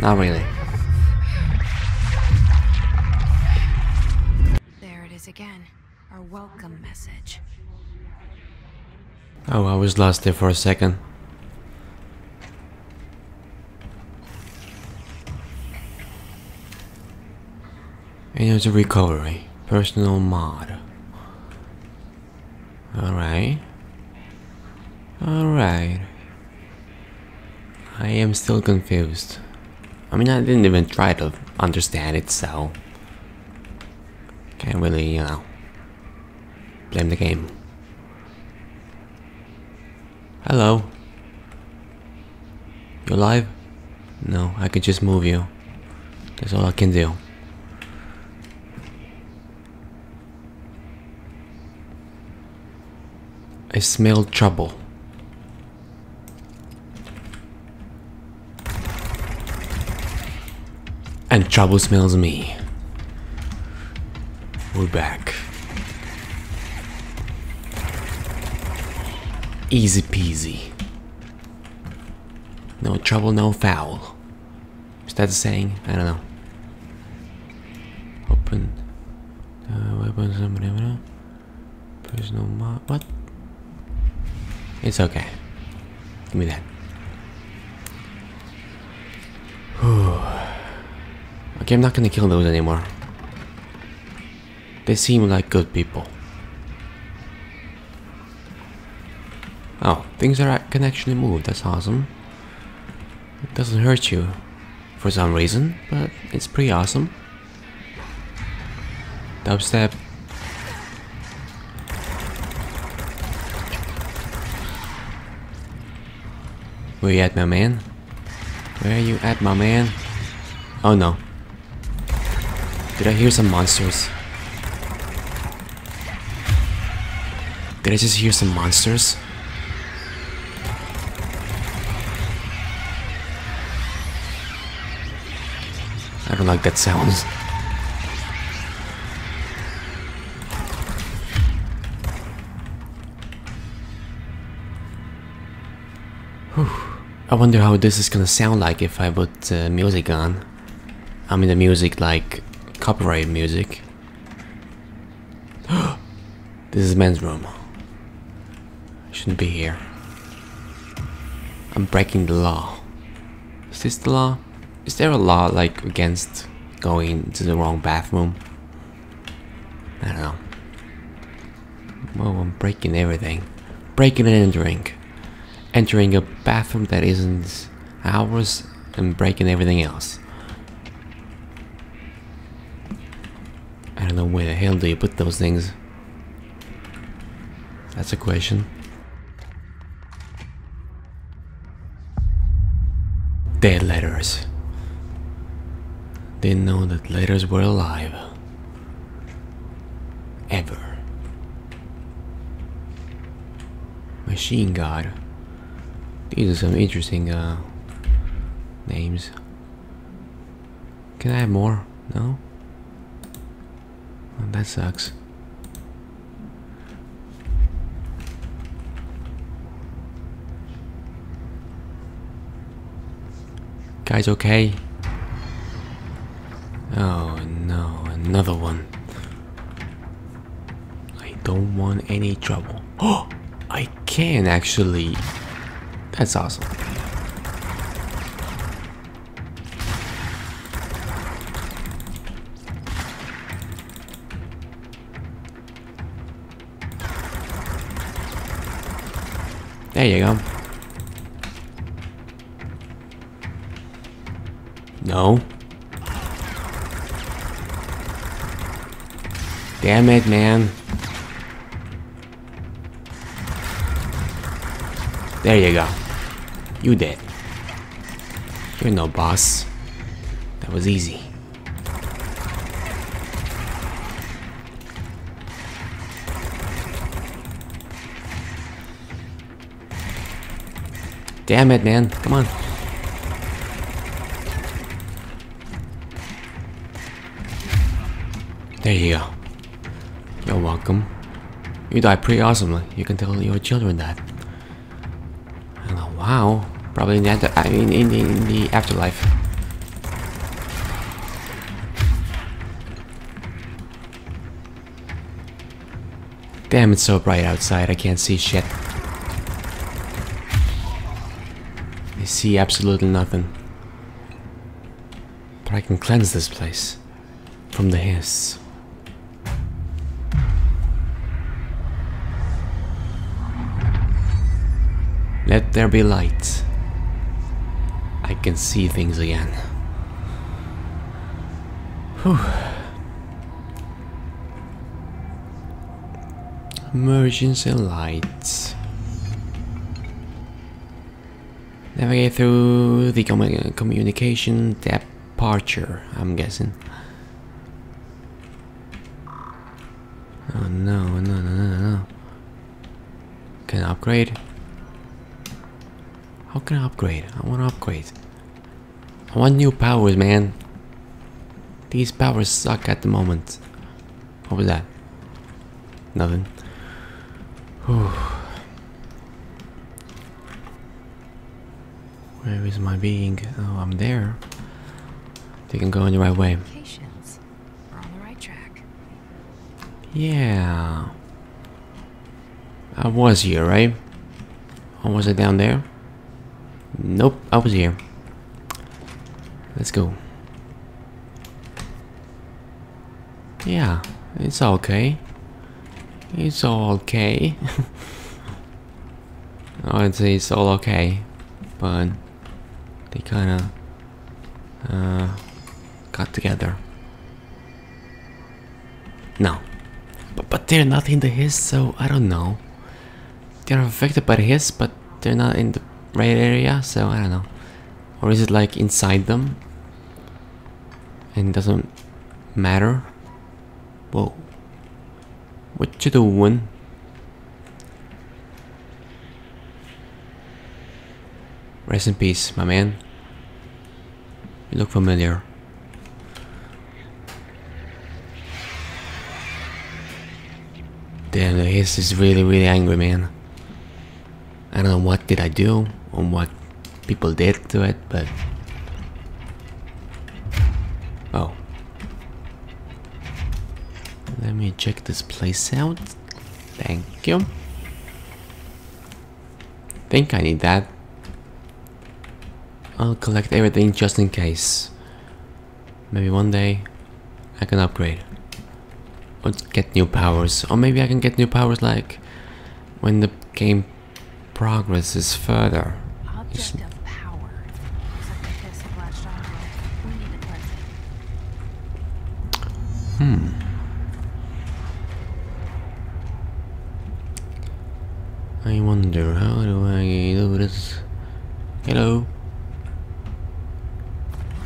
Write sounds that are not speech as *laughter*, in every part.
Not really. There it is again. Our welcome message. Oh, I was lost there for a second. And there's a recovery. Personal mod. Alright. Alright. I am still confused. I mean, I didn't even try to understand it, so... Can't really, you know... Blame the game. Hello. You alive? No, I could just move you. That's all I can do. I smell trouble. And trouble smells me. We're back. Easy peasy. No trouble, no foul. Is that the saying? I don't know. Open. Uh, weapons, personal mod. What? It's okay. Give me that. Okay, I'm not gonna kill those anymore. They seem like good people. Oh, things are can actually move. That's awesome. It doesn't hurt you for some reason, but it's pretty awesome. Dubstep. Where you at, my man? Where are you at, my man? Oh no. Did I hear some monsters? Did I just hear some monsters? I don't like that sound. I wonder how this is gonna sound like if I put uh, music on. I mean the music like copyright music. *gasps* this is men's room. I shouldn't be here. I'm breaking the law. Is this the law? Is there a law like against going to the wrong bathroom? I don't know. Well, I'm breaking everything. Breaking and entering. Entering a bathroom that isn't ours and breaking everything else. I don't know where the hell do you put those things? That's a question. Dead letters. Didn't know that letters were alive. Ever. Machine God. These are some interesting uh, names. Can I have more? No? That sucks. Guys, okay? Oh no, another one. I don't want any trouble. Oh, *gasps* I can actually. That's awesome. There you go. No. Damn it, man. There you go. You did. You're no boss. That was easy. Damn it, man. Come on. There you go. You're welcome. You died pretty awesomely. You can tell your children that. Oh, wow. Probably in the, I mean, in, the, in the afterlife. Damn, it's so bright outside. I can't see shit. See absolutely nothing. But I can cleanse this place from the hiss. Let there be light. I can see things again. Whew. Emergency lights. Navigate through the commu communication departure, I'm guessing. Oh no, no, no, no, no. Can I upgrade? How can I upgrade? I want to upgrade. I want new powers, man. These powers suck at the moment. What was that? Nothing. Whew. Is my being? Oh, I'm there. They can go in the right way. We're on the right track. Yeah. I was here, right? Or was I down there? Nope, I was here. Let's go. Yeah, it's okay. It's all okay. *laughs* I'd say it's all okay, but they kind of uh, got together. No, but but they're not in the hiss, so I don't know. They're affected by the hiss, but they're not in the right area, so I don't know. Or is it like inside them? And it doesn't matter? Whoa. What you doing? Rest in peace, my man. You look familiar. Damn, hiss is really, really angry, man. I don't know what did I do or what people did to it, but oh, let me check this place out. Thank you. Think I need that. I'll collect everything just in case. Maybe one day I can upgrade or get new powers, or maybe I can get new powers like when the game progresses further. Object of power. Looks like the hiss have latched onto it. We need to cleanse. Hmm. I wonder how do I do this? Hello.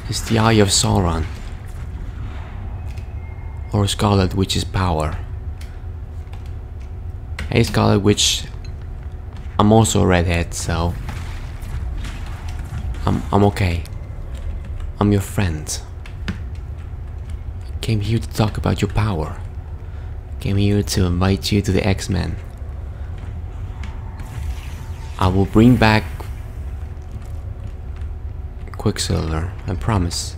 It's the Eye of Sauron. Or Scarlet Witch's power. Hey Scarlet Witch. I'm also a redhead, so I'm I'm okay. I'm your friend. Came here to talk about your power. Came here to invite you to the X-Men. I will bring back Quicksilver, I promise.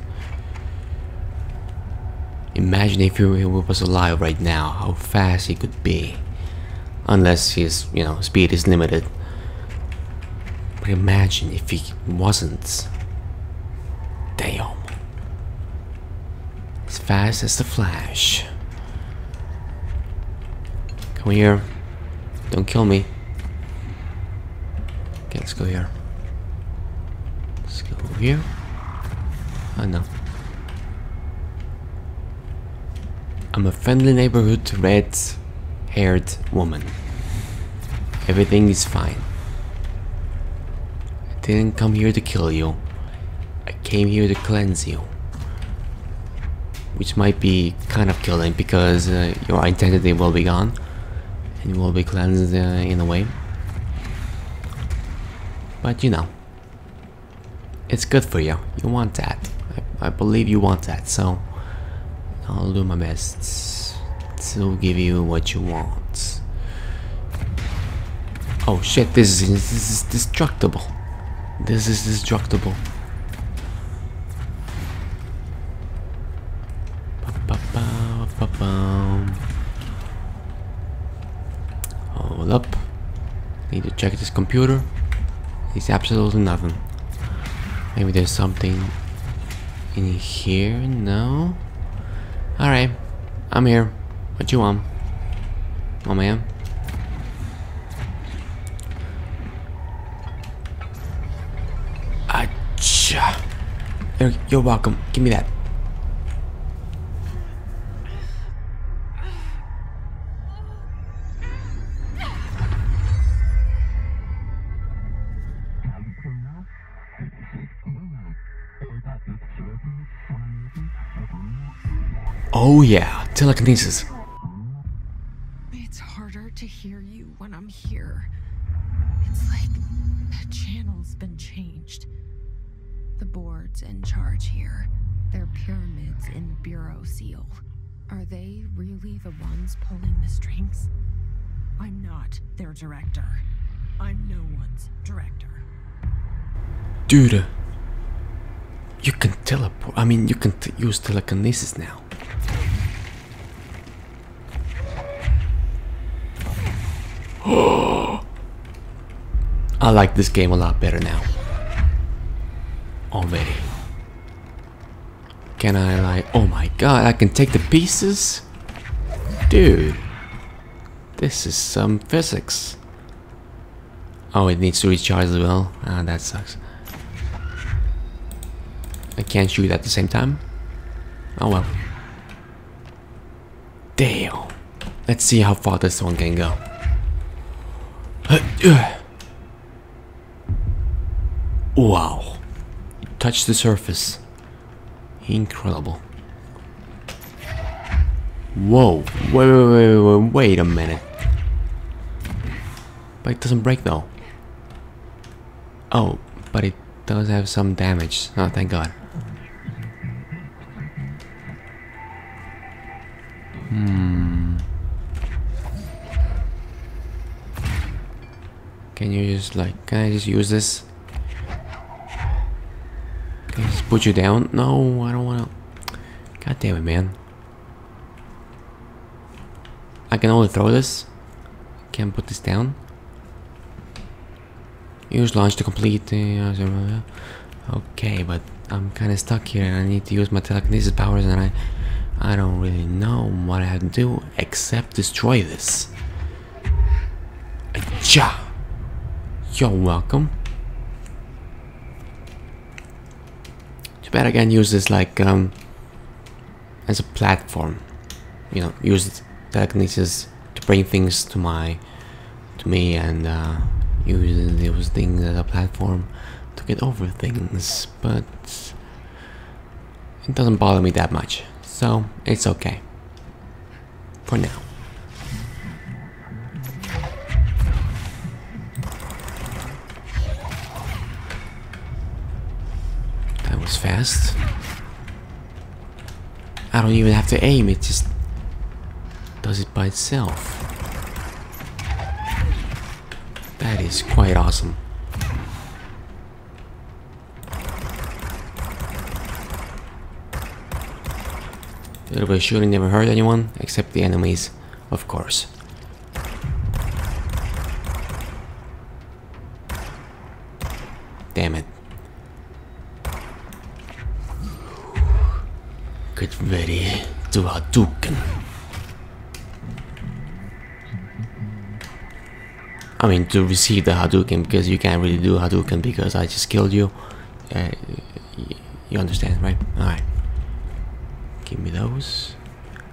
Imagine if he was alive right now, how fast he could be. Unless his, you know, speed is limited. But imagine if he wasn't. Damn. As fast as the Flash. Come here. Don't kill me. Okay, let's go here. Here. Oh no. I'm a friendly neighborhood red haired woman. Everything is fine. I didn't come here to kill you. I came here to cleanse you. Which might be kind of killing because uh, your identity will be gone. And you will be cleansed uh, in a way. But you know, it's good for you. You want that. I, I believe you want that, so I'll do my best to give you what you want. Oh shit, this is, this is destructible. This is destructible. Ba-ba-ba-ba-bum. need to check this computer. It's absolutely nothing. Maybe there's something in here? No? Alright. I'm here. What you want? Oh man. Acha. You're, you're welcome. Give me that. Oh yeah, telekinesis. It's harder to hear you when I'm here. It's like the channel's been changed. The board's in charge here. They're pyramids in the Bureau seal. Are they really the ones pulling the strings? I'm not their director. I'm no one's director. Dude, you can teleport. I mean, you can t use telekinesis now. I like this game a lot better now. Already. Can I like, oh my god, I can take the pieces? Dude. This is some physics. Oh, it needs to recharge as well. Ah, that sucks. I can't shoot at the same time. Oh well. Damn. Let's see how far this one can go. *sighs* Wow. Touch the surface. Incredible. Whoa. Wait, wait, wait, wait, wait a minute. But it doesn't break though. Oh, but it does have some damage. Oh, thank god. Hmm. Can you just like, can I just use this? Can I just put you down? No, I don't wanna. God damn it, man. I can only throw this. Can't put this down. Use launch to complete. Uh, okay, but I'm kind of stuck here and I need to use my telekinesis powers and I... I don't really know what I have to do except destroy this. Ja. You're welcome. I can't use this like um as a platform. You know, use telekinesis to bring things to my to me and uh, use those things as a platform to get over things, but it doesn't bother me that much. So it's okay. For now. Was fast. I don't even have to aim, it just does it by itself. That is quite awesome. A little bit of shooting never hurt anyone, except the enemies, of course. Damn it. Get ready to Hadouken. I mean, to receive the Hadouken, because you can't really do Hadouken because I just killed you. Uh, you understand, right? Alright. Give me those.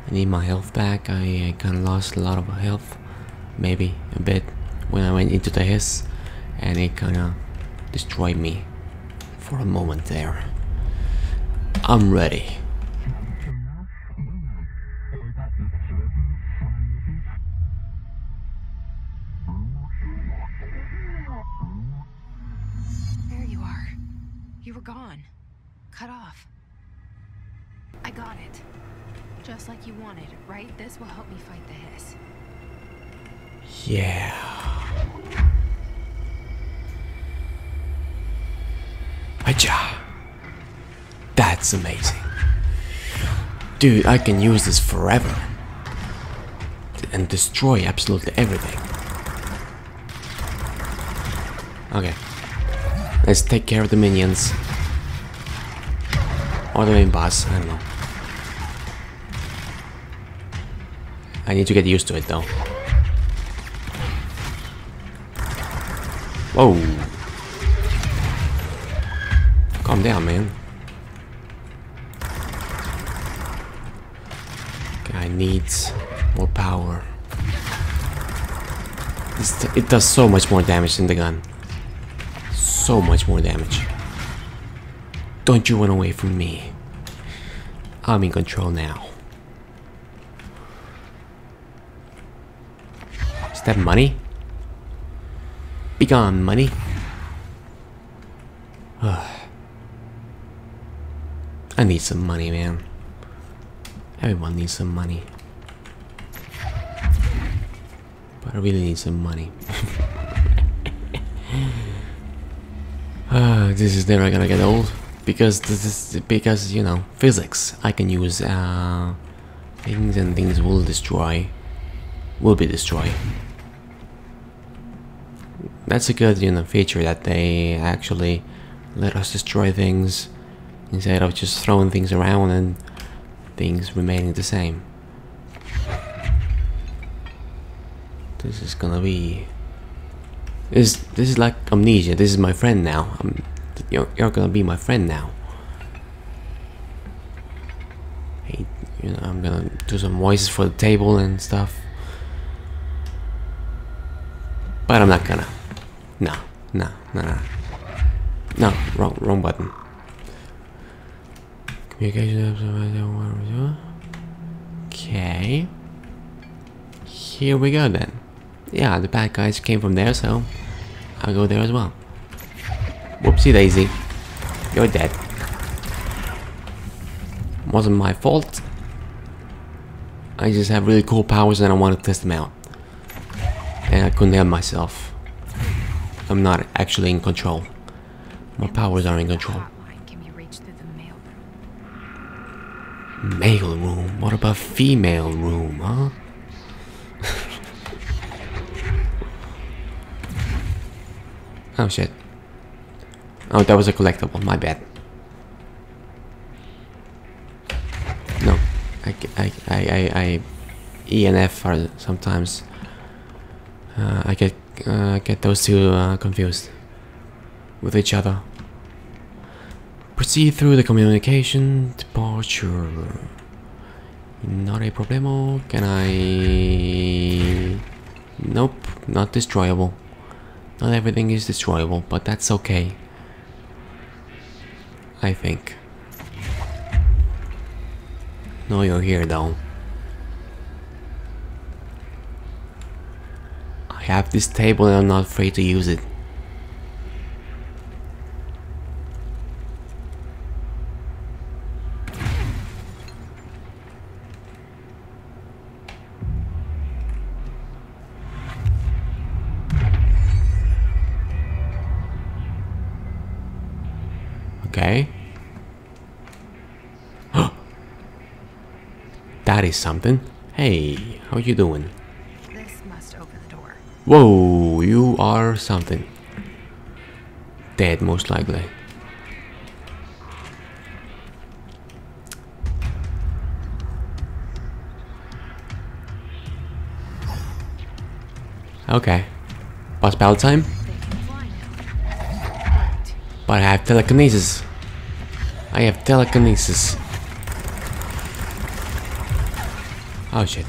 I need my health back. I, I kind of lost a lot of health. Maybe a bit when I went into the hiss. And it kind of destroyed me for a moment there. I'm ready. Dude, I can use this forever. And destroy absolutely everything. Okay. Let's take care of the minions. Or the main boss, I don't know. I need to get used to it though. Whoa. Calm down, man. Guy needs more power. It's it does so much more damage than the gun. So much more damage. Don't you run away from me. I'm in control now. Is that money? Be gone, money. *sighs* I need some money, man. Everyone needs some money. I really need some money. uh, *laughs* this is never gonna get old because this is because you know physics. I can use uh, things and things will destroy, will be destroyed. That's a good you know feature that they actually let us destroy things instead of just throwing things around and things remaining the same. This is gonna be. This this is like amnesia. This is my friend now. I'm, you're you're gonna be my friend now. Hey, you know I'm gonna do some voices for the table and stuff. But I'm not gonna. No, no, no, no. No, wrong, wrong button. Communication. Okay. Here we go then. Yeah, the bad guys came from there, so I'll go there as well. Whoopsie daisy. You're dead. Wasn't my fault. I just have really cool powers and I want to test them out. And I couldn't help myself. I'm not actually in control. My powers are in control. Male room? What about female room, huh? Oh shit. Oh, that was a collectible. My bad. No. I, I, I, I, I E and F are sometimes... Uh, I get uh, get those two uh, confused with each other. Proceed through the communication departure. Not a problemo. Can I... Nope, not destroyable. Not everything is destroyable, but that's okay. I think. No, you're here though. I have this table and I'm not afraid to use it. Okay. *gasps* that is something. Hey, how you doing? This must open the door. Whoa, you are something. Dead, most likely. Okay. Boss battle time? But I have telekinesis. I have telekinesis. Oh shit.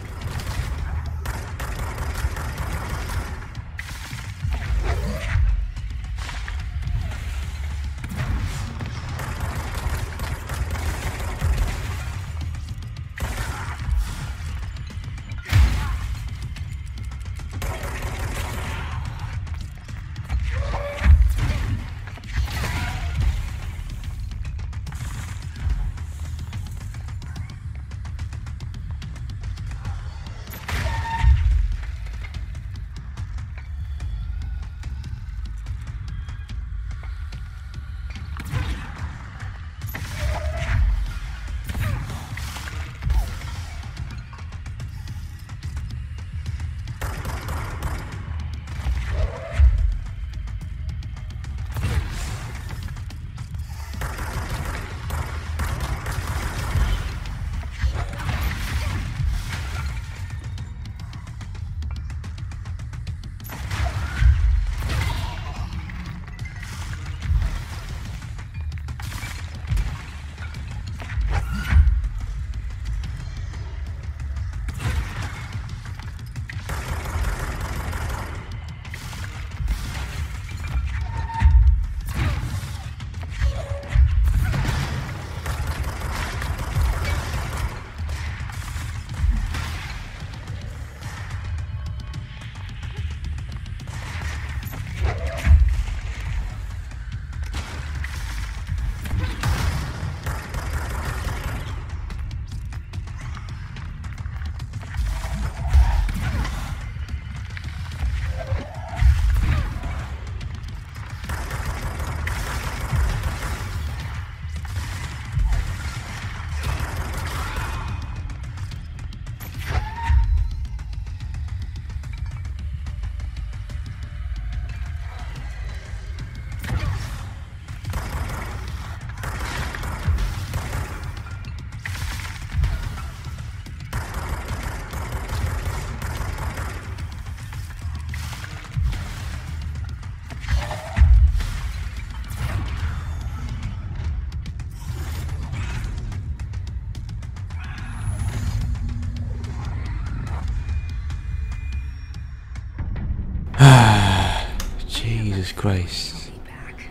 Christ. I'll be back.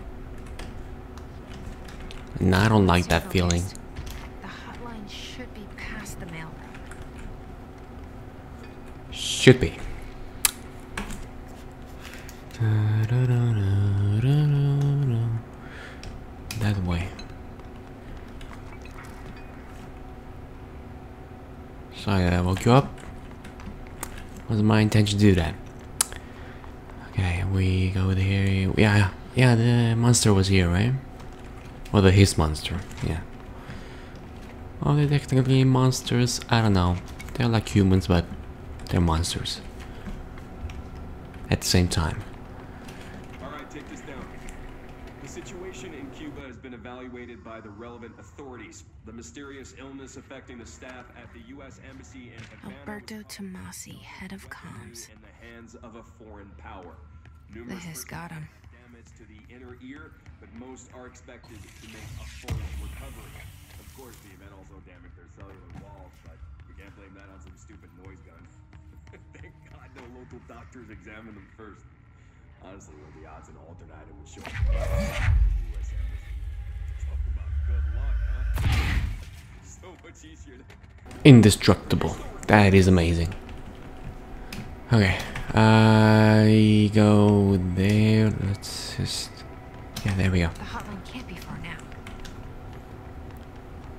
And I don't like that feeling. waste. The hotline should be past the mailroom. Should be. That way. Sorry I uh, woke you up. Wasn't my intention to do that. Okay, we go with here. Yeah, yeah, the monster was here, right? Or the hiss monster, yeah. Are they technically monsters? I don't know. They're like humans, but they're monsters. At the same time. All right, take this down. The situation in Cuba has been evaluated by the relevant authorities. The mysterious illness affecting the staff at the U.S. Embassy in Havana Alberto Tommasi, head of comms. in the hands of a foreign power. The Numerous hiss persons got him. To the inner ear, but most are expected to make a full recovery. Of course, the event also damaged their cellular walls, but we can't blame that on some stupid noise gun. *laughs* Thank God no local doctors examined them first. Honestly, what the odds an alternate item would show up *laughs* Indestructible. That is amazing. Okay, I go there. Let's just. Yeah, there we go. The hotline can't be far now.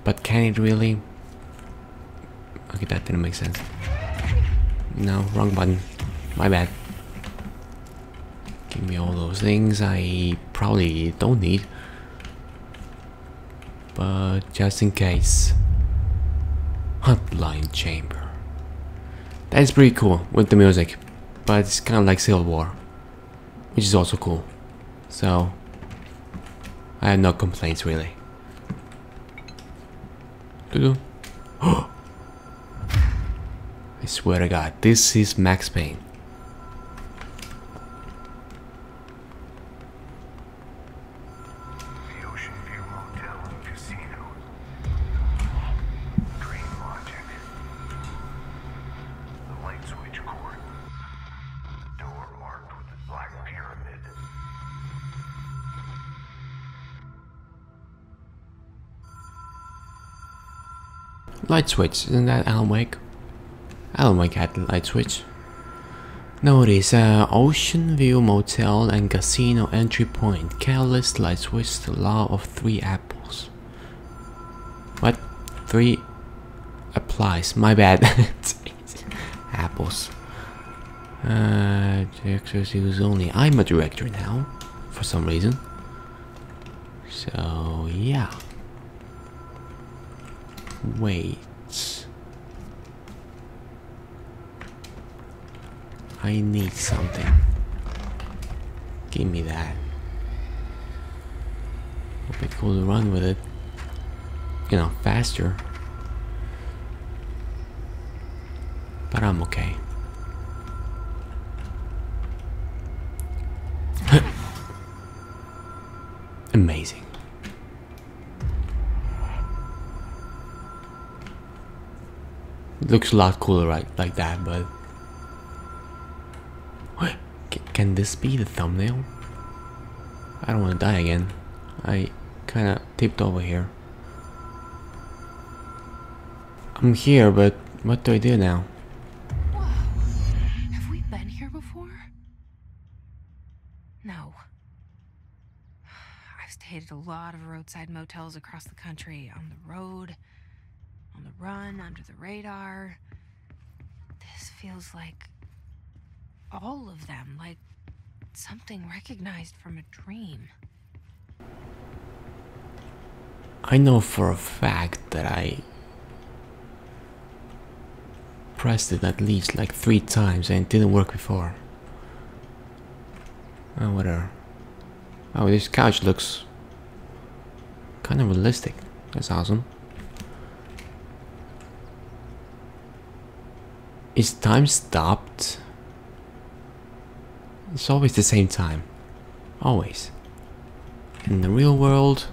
But can it really? Okay, that didn't make sense. No, wrong button. My bad. Give me all those things I probably don't need. But just in case. Hotline chamber. That is pretty cool with the music. But it's kind of like Civil War. Which is also cool. So. I have no complaints really. *gasps* I swear to God, this is Max Payne. Light switch, isn't that Alan Wake? Alan Wake had the light switch. Notice uh, Ocean View Motel and Casino entry point. Catalyst light switch, the law of three apples. What? Three applies. My bad. *laughs* apples. Uh, directors use only. I'm a director now, for some reason. So yeah. Wait. I need something. Give me that. Be cool to run with it. You know, faster. But I'm okay. *laughs* Amazing. Looks a lot cooler right like that, but can this be the thumbnail? I don't want to die again. I kind of tipped over here. I'm here, but what do I do now? Have we been here before? No. I've stayed at a lot of roadside motels across the country on the road, run, under the radar. This feels like all of them, like something recognized from a dream. I know for a fact that I pressed it at least like three times and it didn't work before. Oh, whatever. Oh, this couch looks kind of realistic. That's awesome. Is time stopped? It's always the same time. Always. In the real world,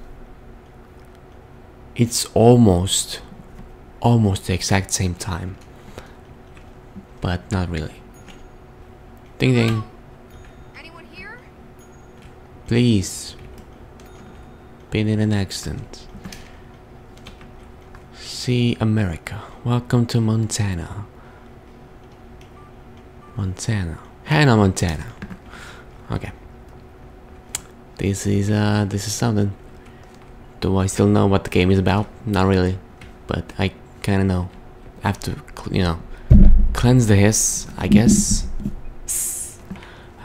it's almost almost the exact same time but not really ding ding Anyone here? Please. Been in an accident. See America. Welcome to Montana. Montana. Hannah, Montana. Okay. This is uh this is something. Do I still know what the game is about? Not really, but I kind of know. I have to, you know, cleanse the hiss, I guess.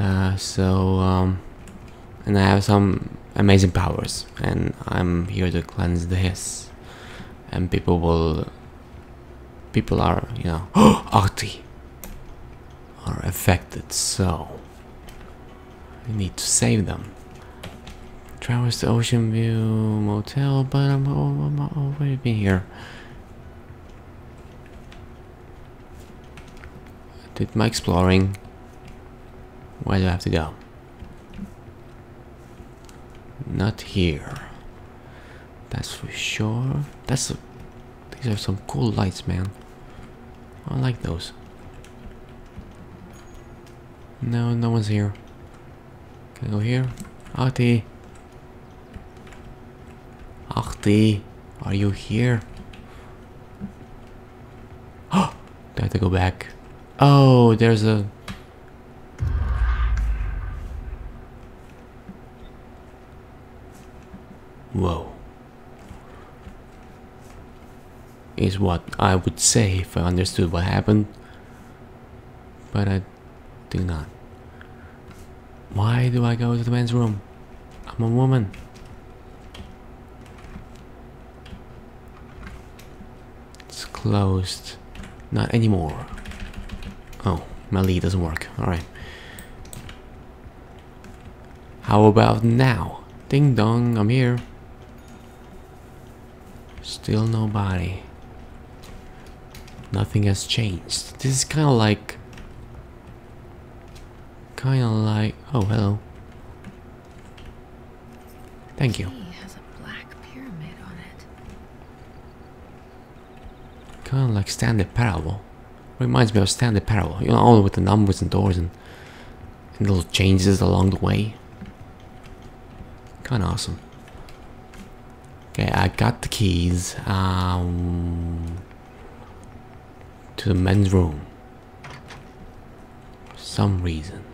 Uh, so um, and I have some amazing powers, and I'm here to cleanse the hiss. And people will, people are, you know, *gasps* Artie are affected, so I need to save them. Traverse the Ocean View Motel, but I'm, al- I'm already been here. Did my exploring. Where do I have to go? Not here. That's for sure. That's a, these are some cool lights, man. I like those. No, no one's here. Can I go here? Ahti. Ahti, are you here? *gasps* Oh, I have to go back? Oh, there's a. Whoa. Is what I would say if I understood what happened. But I do not. Why do I go to the men's room? I'm a woman. It's closed. Not anymore. Oh, my lead doesn't work. Alright. How about now? Ding dong, I'm here. Still nobody. Nothing has changed. This is kind of like. Kind of like. Oh, hello. Thank you. Has a black pyramid on it. Kind of like Stanley Parable. Reminds me of Stanley Parable. You know, all with the numbers and doors and, and little changes along the way. Kind of awesome. Okay, I got the keys. Um, to the men's room. For some reason.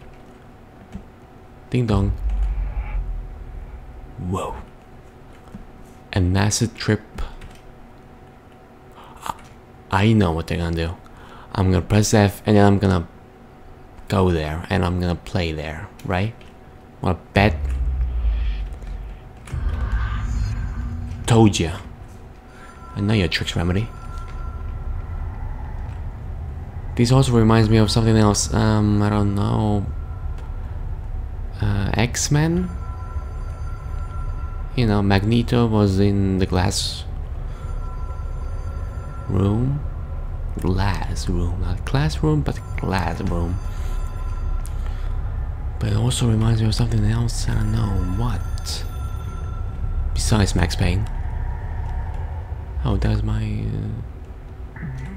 Ding dong. Whoa. An acid trip I know what they're gonna do. I'm gonna press F and then I'm gonna go there and I'm gonna play there, right? Wanna bet? Told ya. I know your tricks, Remedy. This also reminds me of something else. Um, I don't know. Uh, X-Men? You know, Magneto was in the glass room. Glass room not classroom but glass room. But it also reminds me of something else I don't know what. Besides Max Payne. Oh that's my uh...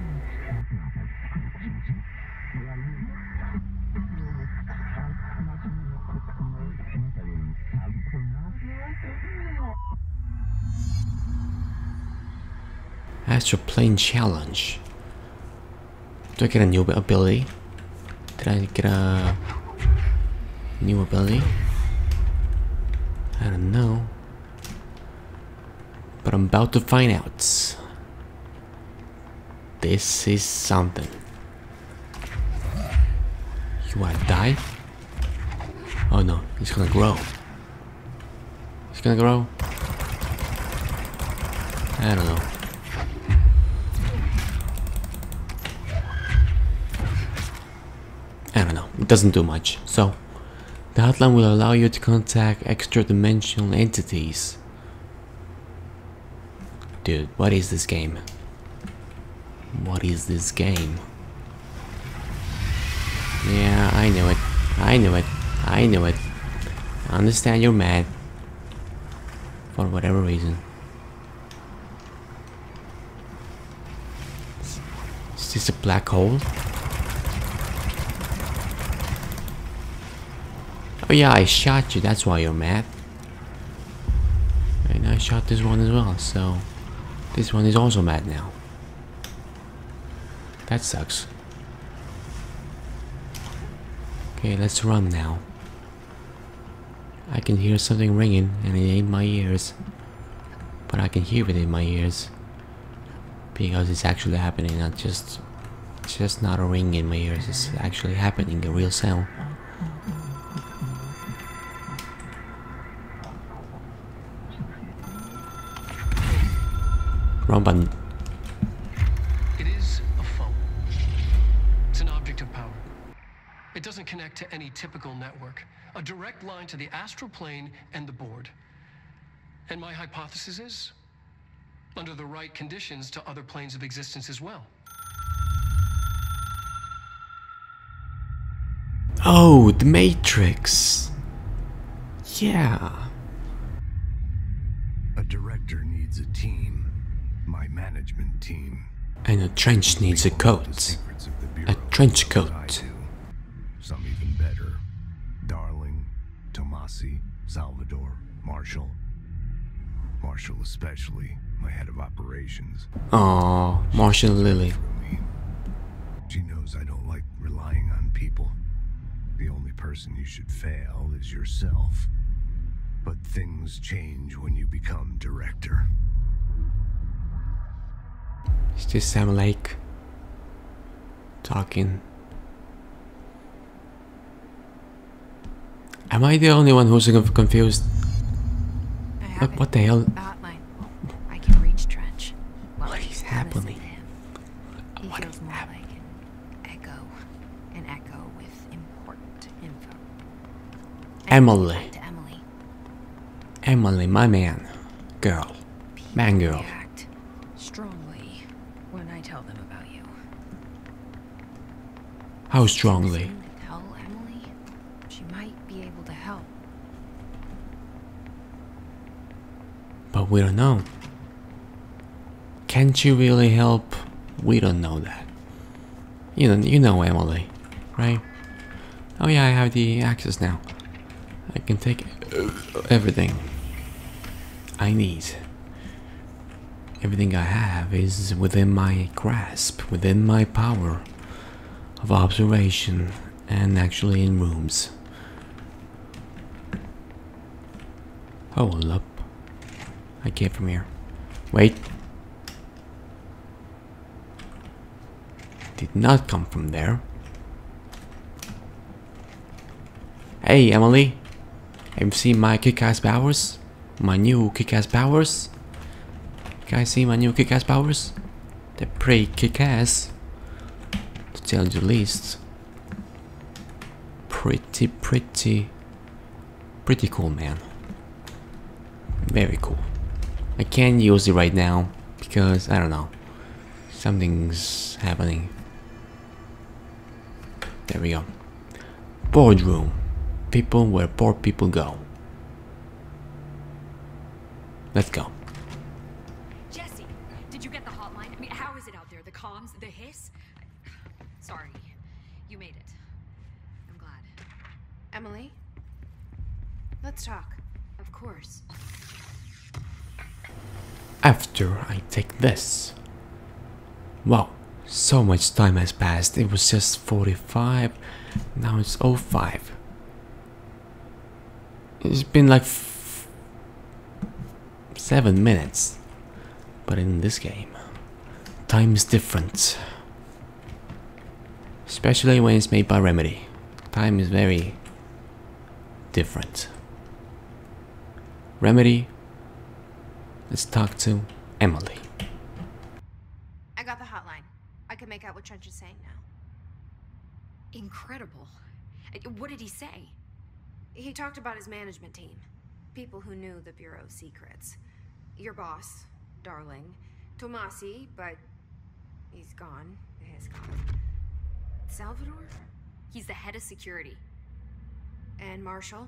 Astral Plane Challenge. Do I get a new ability? Did I get a new ability? I don't know. But I'm about to find out. This is something. You wanna die? Oh no, it's gonna grow. It's gonna grow. I don't know. I don't know, it doesn't do much. So, the hotline will allow you to contact extra dimensional entities. Dude, what is this game? What is this game? Yeah, I knew it. I knew it. I knew it. I understand you're mad. For whatever reason. Is this a black hole? Oh yeah, I shot you, that's why you're mad. And I shot this one as well, so this one is also mad now. That sucks. Okay, let's run now. I can hear something ringing and it ain't my ears. But I can hear it in my ears. Because it's actually happening, not just it's just not a ring in my ears, it's actually happening, a real sound. Wrong button. It is a phone. It's an object of power. It doesn't connect to any typical network. A direct line to the astral plane and the board. And my hypothesis is, under the right conditions, to other planes of existence as well. Oh, the Matrix. Yeah. A director needs a team. My management team. And a trench needs a People know the coat. secrets of the A trench better I coat. Marshall. Marshall especially, my head of operations. Oh, Marshall Lily. She knows I don't like relying on people. The only person you should fail is yourself. But things change when you become director. Is this Sam Lake talking? Am I the only one who's confused? What, what the hell? I can reach Trench. What is happening? to him. He What feels is more hap- like an echo. An echo with important info. Emily. need to To Emily. Emily, my man. Girl. Man girl. React strongly when I tell them about you. How strongly? Something to Tell Emily she might be able to help. But we don't know. Can she really help? We don't know that. You know, you know Emily, right? Oh yeah, I have the access now. I can take everything I need. Everything I have is within my grasp, within my power of observation, and actually in rooms. Oh, Hold up. I came from here. Wait. Did not come from there. Hey, Emily. Have you seen my kick-ass powers? My new kick-ass powers? Guys see my new kick-ass powers? They're pretty kick-ass. To tell you the least. Pretty, pretty, pretty cool, man. Very cool. I can't use it right now because I don't know. Something's happening. There we go. Boardroom. People where poor people go. Let's go. After I take this. Wow, so much time has passed. It was just 45, now it's 05. It's been like seven minutes. But in this game, time is different. Especially when it's made by Remedy. Time is very different. Remedy, let's talk to Emily. I got the hotline. I can make out what Trench is saying now. Incredible. What did he say? He talked about his management team. People who knew the Bureau's secrets. Your boss, Darling. Tommasi, but he's gone. He's gone. Salvador? He's the head of security. And Marshall?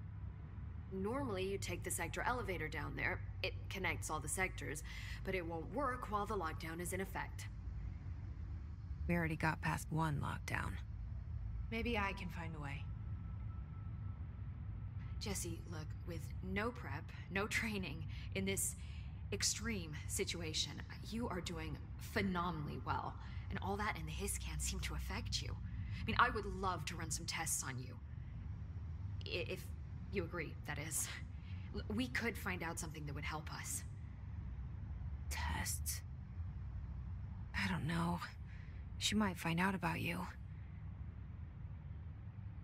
Normally, you take the sector elevator down there. It connects all the sectors, but it won't work while the lockdown is in effect. We already got past one lockdown. Maybe I can find a way. Jesse, look, with no prep, no training, in this extreme situation, you are doing phenomenally well. And all that and the hiss can't seem to affect you. I mean, I would love to run some tests on you. If you agree, that is. L- We could find out something that would help us. Tests. I don't know. She might find out about you.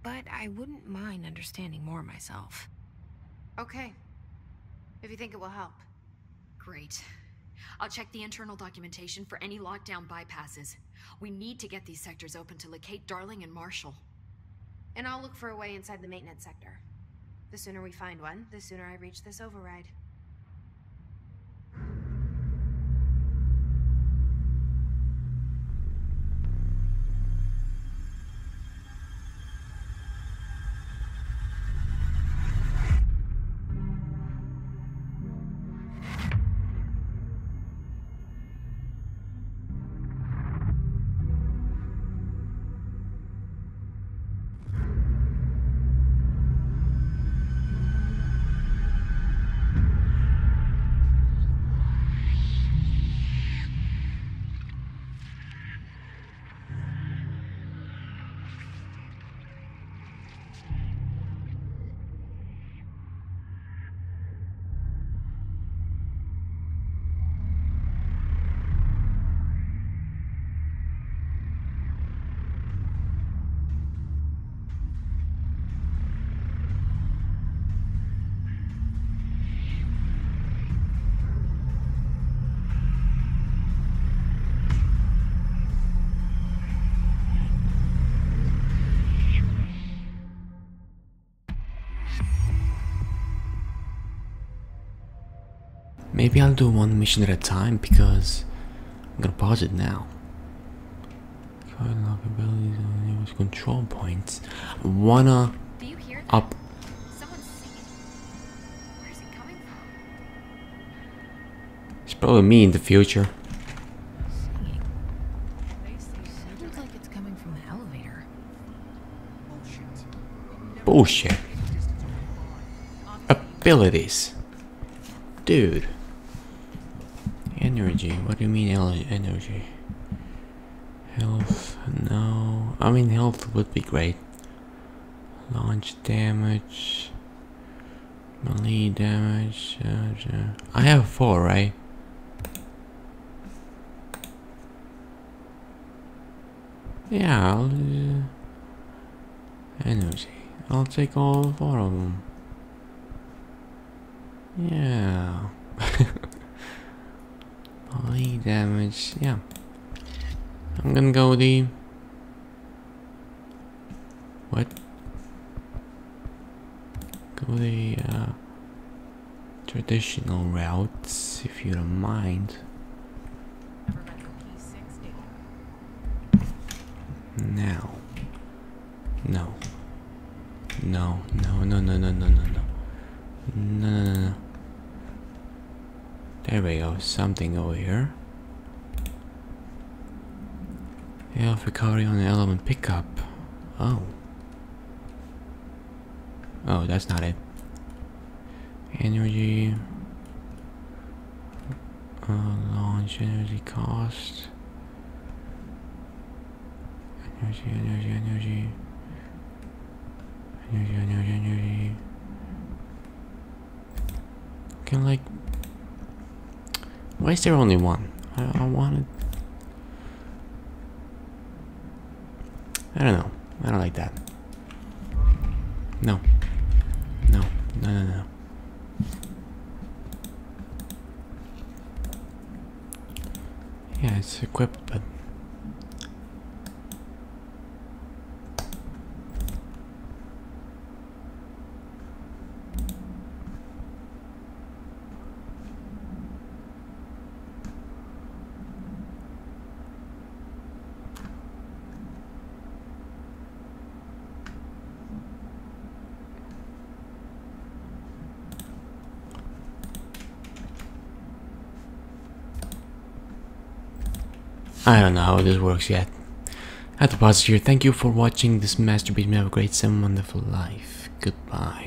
But I wouldn't mind understanding more myself. Okay. If you think it will help. Great. I'll check the internal documentation for any lockdown bypasses. We need to get these sectors open to locate Darling and Marshall. And I'll look for a way inside the maintenance sector. The sooner we find one, the sooner I reach this override. Maybe I'll do one mission at a time because I'm gonna pause it now. Unlock abilities and use control points. Wanna Do you hear up Someone's singing. Where's it coming from? It's probably me in the future. Singing. Sounds like it's coming from the elevator. Bullshit. Abilities. Dude. Energy. What do you mean energy? Health. No. I mean health would be great. Launch damage. Melee damage. uh, uh, I have four, right? Yeah, I'll, uh, energy. I'll take all four of them. Yeah. *laughs* Melee damage. Yeah. I'm gonna go the. What? Go the uh, traditional routes, if you don't mind. Now. No. No, no, no, no, no, no, no, no. No, no, no, no. There we go. Something over here. Health recovery on the element pickup. Oh. Oh, that's not it. Energy. Uh, launch energy cost. Energy, energy, energy. Energy, energy, energy. Can like. Why is there only one? I, I wanted. I don't know. I don't like that. No. No. No, no, no. Yeah, it's equipped, but. I don't know how this works yet. Have to pause here. Thank you for watching this masterpiece. May Have a great, seven wonderful life. Goodbye.